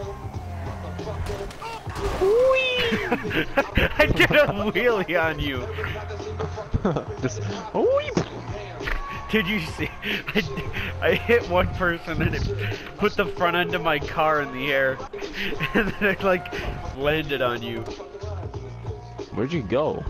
I did a wheelie on you. Just, Did you see? I, I hit one person and it put the front end of my car in the air. And then it like landed on you. where'd you go?